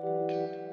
Thank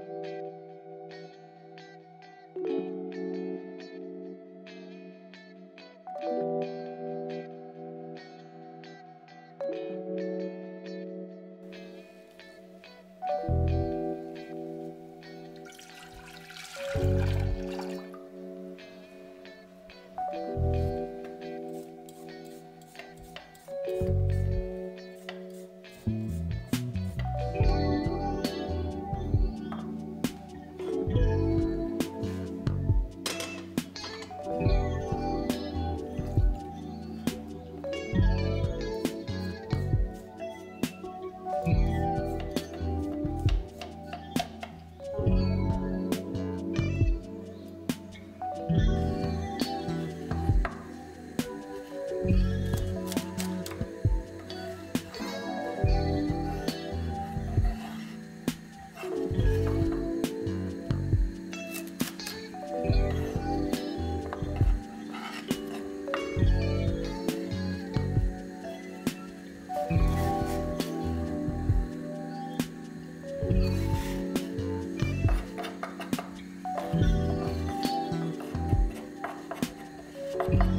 嗯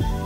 Bye.